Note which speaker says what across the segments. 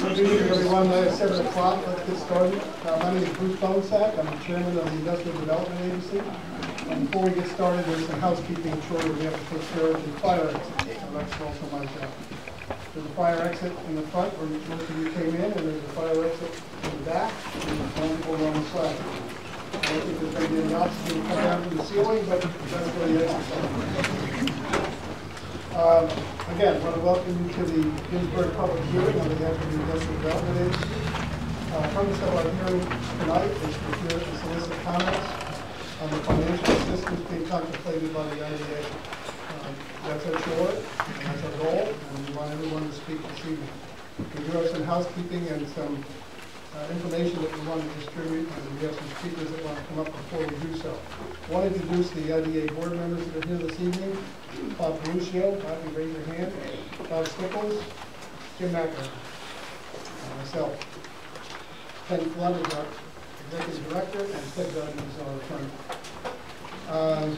Speaker 1: Good evening, everyone. It's seven o'clock. Let's get started. Uh, My name is Bruce Bonesack. I'm the chairman of the Industrial Development Agency. And before we get started, there's some housekeeping chores we have to take care of. The fire exit. That's also my job. There's a fire exit in the front where most of you came in, and there's a fire exit in the back, and there's one over on the side. I don't think there's going to be any oxygen come down from the ceiling, but that's where the. Um, Again, I want to welcome you to the Ginsberg Public Hearing on behalf of the Industrial Development Agency. Uh, Purpose of our hearing tonight is to hear and solicit comments on the financial assistance being contemplated by the IDA. That's our and that's our goal, and we want everyone to speak this evening. We do have some housekeeping and some uh, information that we want to distribute, and we have some speakers that want to come up before we do so. I want to introduce the IDA board members that are here this evening. Bob Paluccio, Bob, you raise your hand. Bob Stickles, Jim Macker, and myself. Ken Flood is our executive director, and Ted Dunn is our attorney. Um,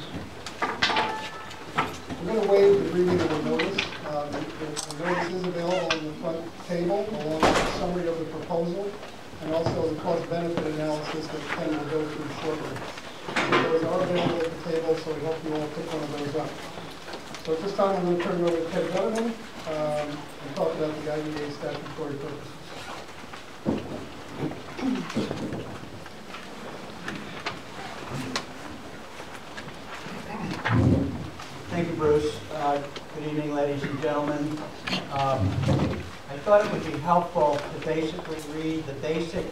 Speaker 1: We're going to waive the reading of the notice. Uh, The the- the notice is available on the front table, along with a summary of the proposal, and also the cost-benefit analysis that Ken will go through shortly. Those are available at the table, so we hope you all pick one of those up. So at this time, I'm going to turn it over to Ted Donovan um, and talk about the IDA statutory purposes.
Speaker 2: Thank you. Good evening, ladies and gentlemen. Um, I thought it would be helpful to basically read the basic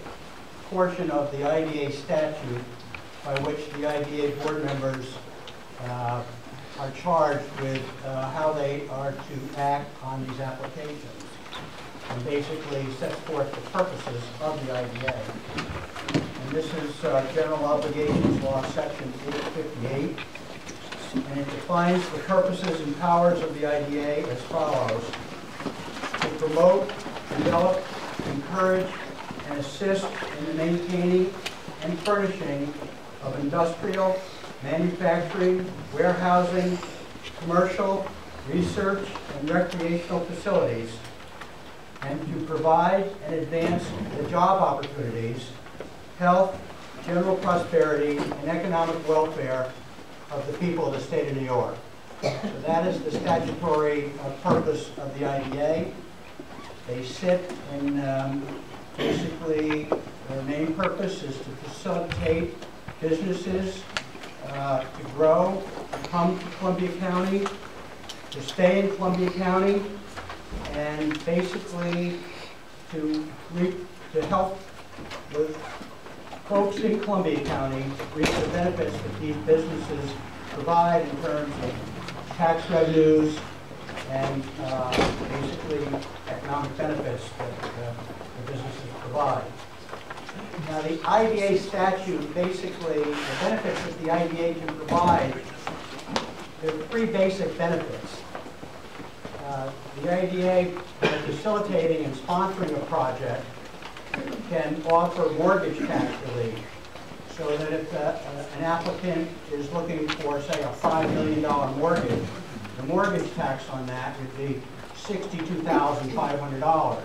Speaker 2: portion of the IDA statute by which the IDA board members uh, are charged with uh, how they are to act on these applications, and basically sets forth the purposes of the IDA. And this is uh, General Obligations Law, Section 858, and it defines the purposes and powers of the IDA as follows. To promote, develop, encourage, and assist in the maintaining and furnishing of industrial, manufacturing, warehousing, commercial, research, and recreational facilities, and to provide and advance the job opportunities, health, general prosperity, and economic welfare of the people of the state of New York. So that is the statutory uh, purpose of the IDA. They sit and um, basically, their main purpose is to facilitate businesses uh, to grow, to come to Columbia County, to stay in Columbia County, and basically to to help with folks in Columbia County reap the benefits that these businesses provide in terms of tax revenues and uh, basically economic benefits that uh, the businesses provide. Now, the IDA statute, basically, the benefits that the IDA can provide, there are three basic benefits. Uh, The IDA, facilitating and sponsoring a project, can offer mortgage tax relief. So that if uh, an applicant is looking for, say, a $5 million mortgage, the mortgage tax on that would be $62,500.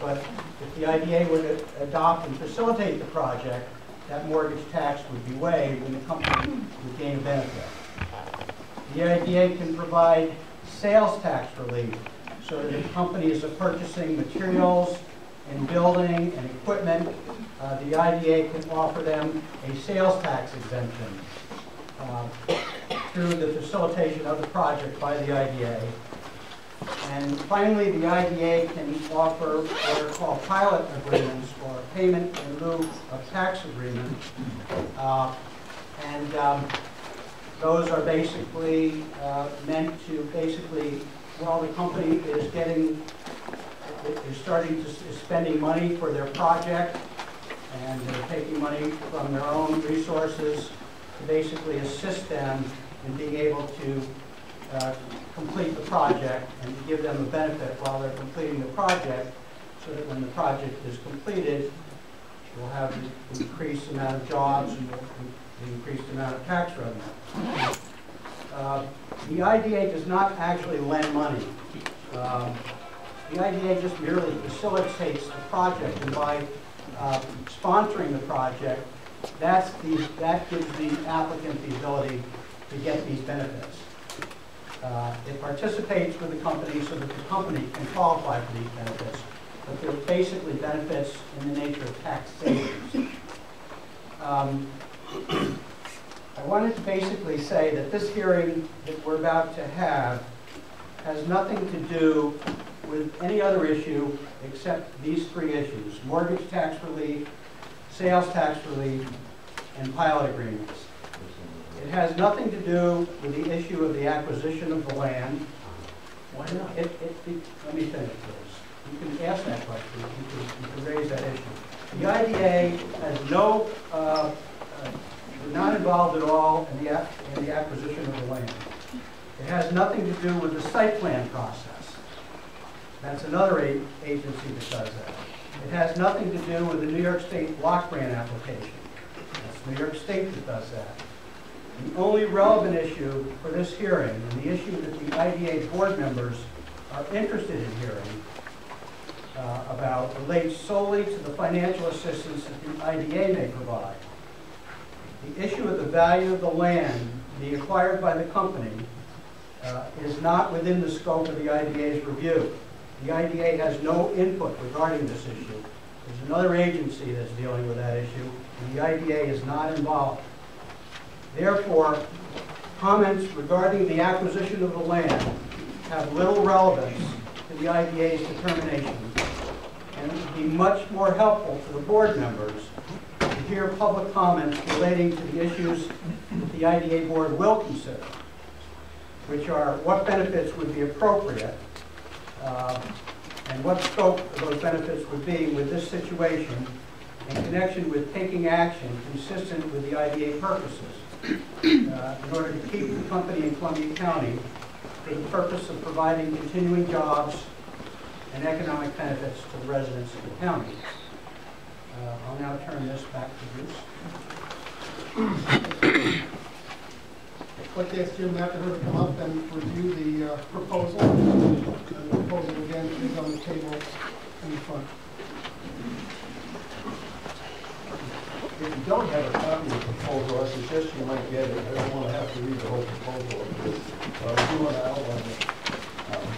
Speaker 2: But if the IDA were to adopt and facilitate the project, that mortgage tax would be waived and the company would gain a benefit. The IDA can provide sales tax relief so that if companies are purchasing materials and building and equipment, uh, the IDA can offer them a sales tax exemption uh, through the facilitation of the project by the IDA. And finally, the IDA can offer what are called pilot agreements or payment in lieu of tax agreements. Uh, And um, those are basically uh, meant to basically, while the company is getting, is starting to, spending money for their project, and they're taking money from their own resources to basically assist them in being able to uh, complete the project and to give them a benefit while they're completing the project so that when the project is completed, we'll have the increased amount of jobs and the increased amount of tax revenue. Uh, The IDA does not actually lend money. Um, The IDA just merely facilitates the project, and by uh, sponsoring the project, that's the, that gives the applicant the ability to get these benefits. Uh, It participates with the company so that the company can qualify for these benefits, but they're basically benefits in the nature of tax savings. Um, I wanted to basically say that this hearing that we're about to have has nothing to do with any other issue except these three issues, mortgage tax relief, sales tax relief, and pilot agreements. It has nothing to do with the issue of the acquisition of the land. Why not? It, it, it- let me finish, this. You can ask that question, you can, you can raise that issue. The IDA has no, uh, uh, we're not involved at all in the, in the acquisition of the land. It has nothing to do with the site plan process. That's another agency that does that. It has nothing to do with the New York State block grant application. That's New York State that does that. The only relevant issue for this hearing, and the issue that the IDA board members are interested in hearing uh, about, relates solely to the financial assistance that the IDA may provide. The issue of the value of the land to be acquired by the company uh, is not within the scope of the IDA's review. The IDA has no input regarding this issue. There's another agency that's dealing with that issue, and the IDA is not involved. Therefore, comments regarding the acquisition of the land have little relevance to the IDA's determination, and it would be much more helpful to the board members to hear public comments relating to the issues that the IDA board will consider, which are what benefits would be appropriate, uh, and what scope of those benefits would be with this situation in connection with taking action consistent with the IDA purposes uh, in order to keep the company in Columbia County for the purpose of providing continuing jobs and economic benefits to the residents of the county. Uh, I'll now turn this back to Bruce.
Speaker 1: I'd like to ask Jim McInerney to come up and review the uh, proposal. And the proposal again is on the table in the front.
Speaker 3: If you don't have a copy of the proposal, I suggest you might get it. I don't want to have to read the whole proposal. Uh, I do want to outline it. Um,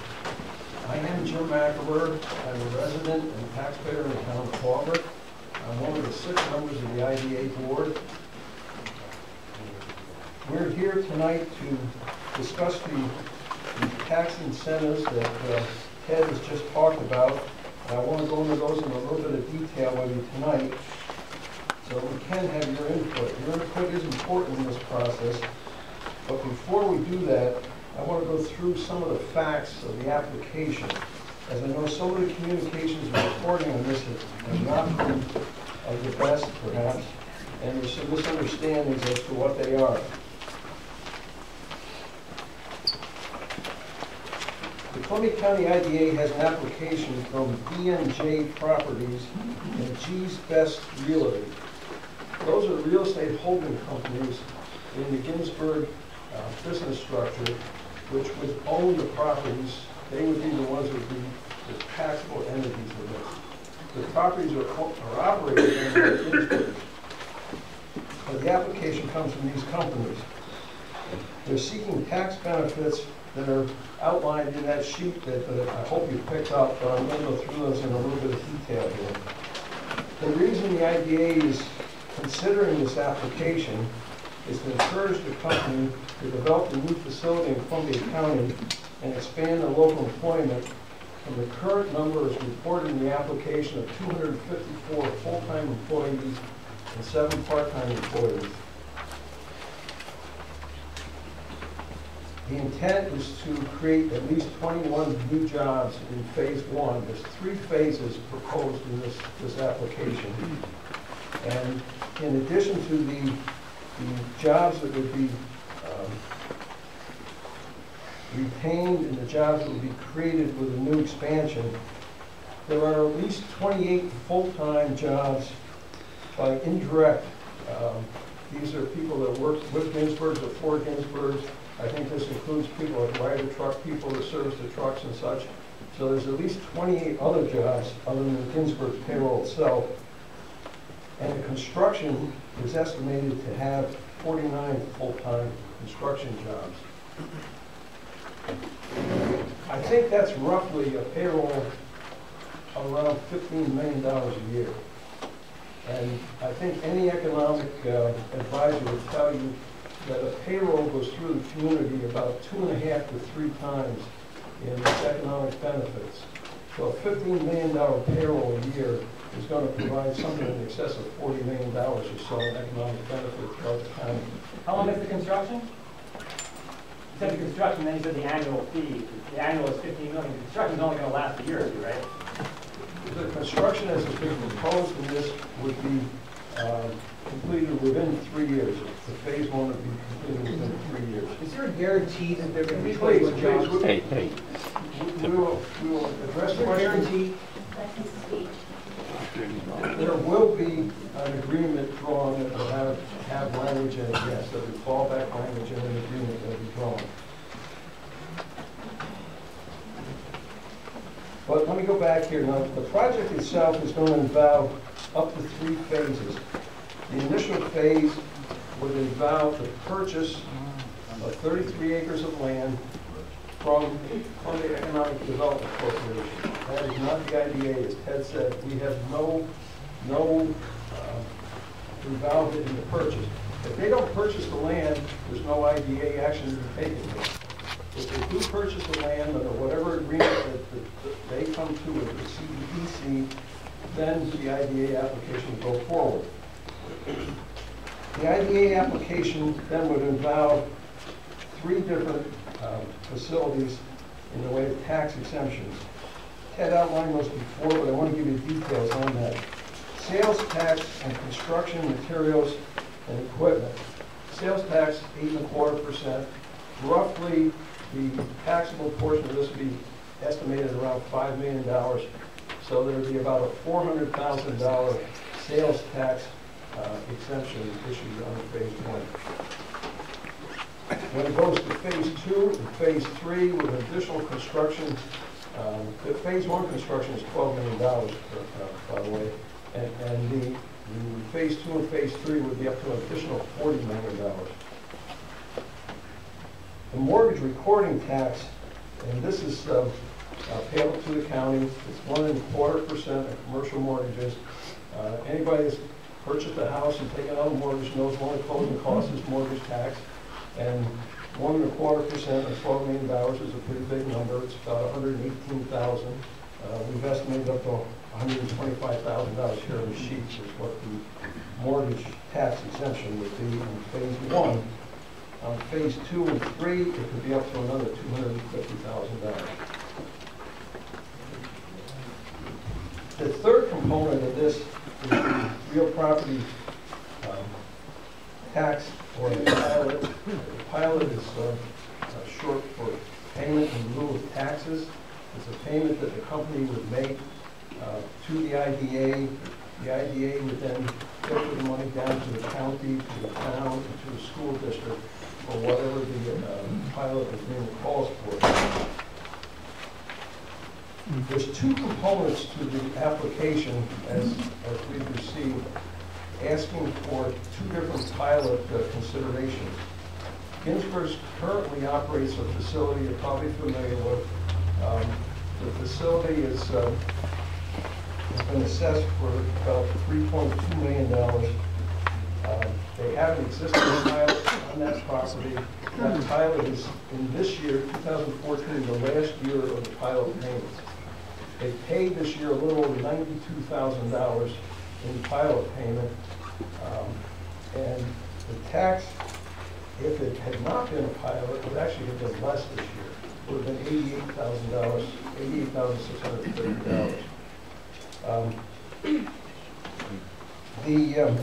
Speaker 3: I am Jim McAvoy. I'm a resident and taxpayer in the town of Auburn. I'm one of the six members of the IDA board. We're here tonight to discuss the the tax incentives that uh, Ted has just talked about. And I want to go into those in a little bit of detail with you tonight so we can have your input. Your input is important in this process, but before we do that, I want to go through some of the facts of the application. As I know some of the communications reporting on this have not been of the best perhaps, and there's some misunderstandings as to what they are. Columbia County IDA has an application from BNJ Properties and G's Best Realty. Those are real estate holding companies in the Ginsberg uh, business structure, which would own the properties. They would be the ones that would be the taxable entities of this. The properties are are operated under Ginsberg. But the application comes from these companies. They're seeking tax benefits that are outlined in that sheet that uh, I hope you picked up, but I'm going to go through those in a little bit of detail here. The reason the IDA is considering this application is to encourage the company to develop a new facility in Columbia County and expand the local employment from the current number as reported in the application of 254 full-time employees and seven part-time employees. The intent is to create at least 21 new jobs in phase one. There's three phases proposed in this, this application. And in addition to the, the jobs that would be um, retained and the jobs that would be created with a new expansion, there are at least 28 full-time jobs by indirect. Um, These are people that work with Ginsberg's or for Ginsberg's. I think this includes people that like rider truck people that service the trucks and such. So there's at least 28 other jobs other than the Ginsberg's payroll itself. And the construction is estimated to have 49 full-time construction jobs. I think that's roughly a payroll around $15 million a year. And I think any economic uh, advisor would tell you that a payroll goes through the community about two and a half to three times in its economic benefits. So a $15 million payroll a year is going to provide something in excess of $40 million or so in economic benefit throughout the county.
Speaker 4: How long is the construction? You said the construction, then you said the annual fee. The annual is 15 million. The construction is only gonna last a year or two, right?
Speaker 3: The construction as has been proposed in this would be uh, completed within three years. The phase one would be completed within three years.
Speaker 4: Is there a guarantee that they're gonna be
Speaker 3: Please,
Speaker 4: put jobs?
Speaker 3: please,
Speaker 5: Hey, hey,
Speaker 3: We we will, we will address the
Speaker 4: there guarantee?
Speaker 3: There will be an agreement drawn that will have, have language in it, yes, that would fallback language in an agreement that will be drawn. But let me go back here. Now, the project itself is going to involve up to three phases. The initial phase would involve the purchase of 33 acres of land from Columbia Economic Development Corporation. That is not the IDA, as Ted said, we have no, no uh, involvement in the purchase. If they don't purchase the land, there's no IDA action to be taken. If they do purchase the land under whatever agreement that, that- that they come to with the CEDC, then the IDA application will go forward. The IDA application then would involve three different um, facilities in the way of tax exemptions. Ted outlined those before, but I want to give you details on that. Sales tax and construction materials and equipment. Sales tax, eight and a quarter percent. Roughly, the taxable portion of this would be estimated around five million dollars. So there would be about a four hundred thousand dollar sales tax uh, exemption issued on phase one. When it goes to phase two and phase three with additional construction, um, the phase one construction is twelve million dollars, uh, by the way, and, and the, the phase two and phase three would be up to an additional forty million dollars. The mortgage recording tax, and this is um, uh, payable to the county. It's one and a quarter percent of commercial mortgages. Uh, anybody that's purchased a house and taken out a mortgage knows one of the closing costs is mortgage tax. And one and a quarter percent of $12 million is a pretty big number. It's about 118000 uh, We've estimated up to $125,000 here in the sheets is what the mortgage tax exemption would be in phase one. On phase two and three, it could be up to another $250,000. The third component of this is the real property um, tax or the pilot. The pilot is uh, uh, short for payment in lieu of taxes. It's a payment that the company would make uh, to the IDA. The IDA would then filter the money down to the county, to the town, and to the school district or whatever the um, pilot agreement calls for. There's two components to the application as, as we've received, asking for two different pilot uh, considerations. Ginsberg currently operates a facility you're probably familiar with. Um, The facility is, uh, has been assessed for about $3.2 million. Um, They have an existing pilot on that property. That pilot is, in this year, 2014, the last year of the pilot payments. They paid this year a little over ninety-two thousand dollars in pilot payment. Um, And the tax, if it had not been a pilot, would actually have been less this year. Would have been eighty-eight thousand dollars, eighty-eight thousand six hundred and thirty dollars. Um, The, um,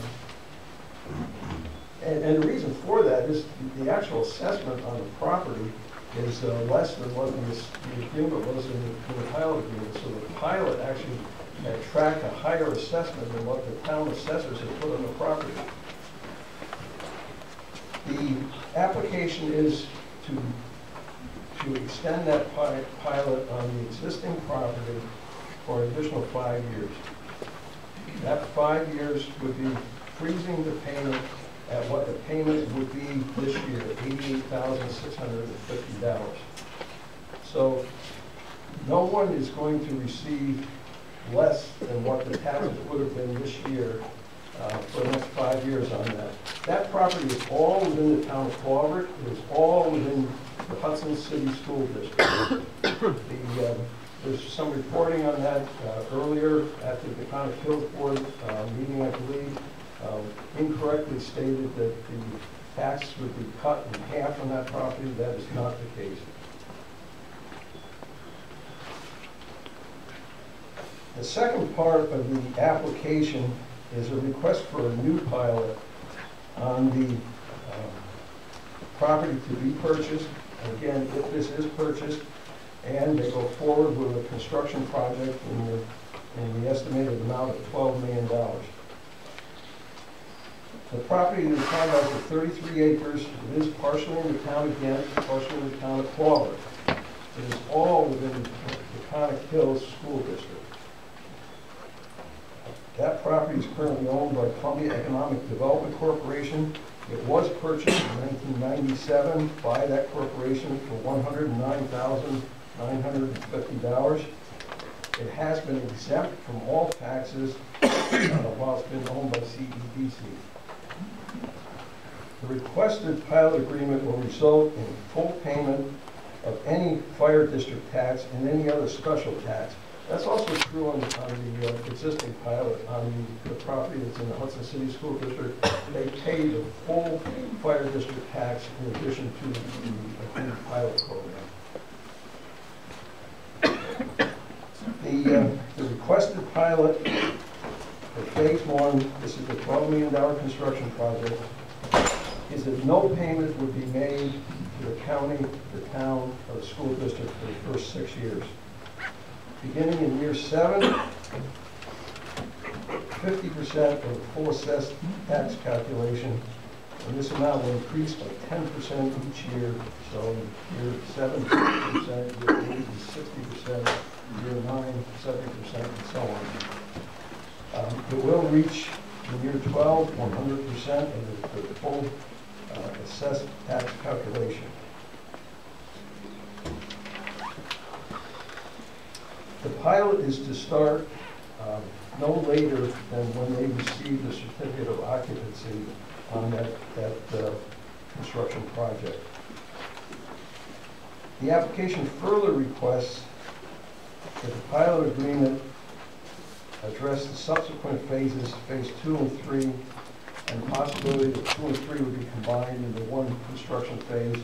Speaker 3: and, and the reason for that is the actual assessment on the property is uh, less than what the agreement was in the in the pilot agreement. So the pilot actually attract a higher assessment than what the town assessors have put on the property. The application is to, to extend that pi- pilot on the existing property for an additional five years. That five years would be freezing the payment at what the payment would be this year, eighty-eight thousand six hundred and fifty dollars. So no one is going to receive less than what the taxes would have been this year uh, for the next five years on that. That property is all within the town of Clover, it is all within the Hudson City School District. The, um, There's some reporting on that uh, earlier at the Taconic Hills Board uh, meeting, I believe, um, incorrectly stated that the tax would be cut in half on that property. That is not the case. The second part of the application is a request for a new pilot on the um, property to be purchased. Again, if this is purchased, and they go forward with a construction project in the, in the estimated amount of twelve million dollars. The property in the town has 33 acres. It is partially in the town again, partially in the town of Clover. It is all within the Conic Hills School District. That property is currently owned by Columbia Economic Development Corporation. It was purchased in 1997 by that corporation for $109,950. It has been exempt from all taxes uh, while it's been owned by CEDC. The requested pilot agreement will result in full payment of any fire district tax and any other special tax. That's also true on, on the uh, existing pilot, on the, the property that's in the Hudson City School District. They pay the full fire district tax in addition to the approved pilot program. The, uh, the requested pilot for phase one, this is a twelve million dollar construction project, is that no payment would be made to the county, the town, or the school district for the first six years. Beginning in year seven, 50% of the full assessed tax calculation, and this amount will increase by ten percent each year. So year seven, fifty percent, year eight is sixty percent, year nine, 70%, and so on. Um, It will reach in year 12, 100 percent of the the full assessed tax calculation. The pilot is to start um, no later than when they receive the certificate of occupancy on that, that uh, construction project. The application further requests that the pilot agreement address the subsequent phases, phase two and three, and possibility that two and three would be combined into one construction phase.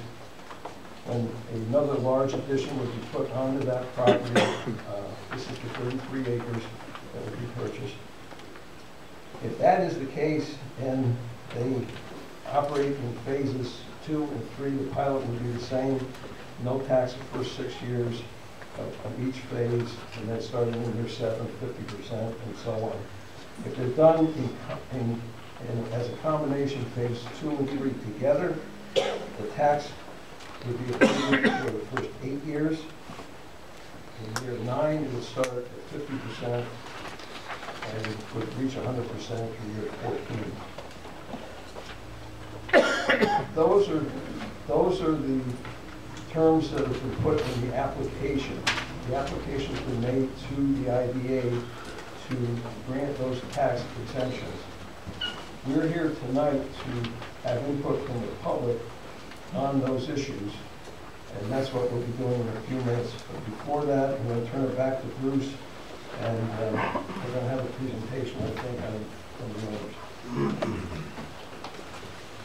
Speaker 3: When another large addition would be put onto that property, uh, this is the thirty-three acres that would be purchased. If that is the case, and they operate in phases two and three, the pilot would be the same, no tax the first six years of, of each phase, and then starting in year seven, 50%, and so on. If they're done in, in, in, as a combination, phase two and three together, the tax would be approved for the first eight years. In year nine, it would start at fifty percent, and it would reach hundred percent through year fourteen. Those are, those are the terms that have been put in the application. The application's been made to the IDA to grant those tax exemptions. We're here tonight to have input from the public on those issues, and that's what we'll be doing in a few minutes. But before that, I'm going to turn it back to Bruce, and um, we're going to have a presentation, I think, on on the.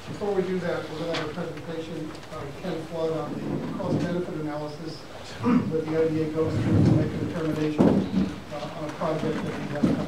Speaker 1: Before we do that, we're going to have a presentation by Ken Flood on the cost benefit analysis that the IDA goes through to make a determination uh, on a project that we have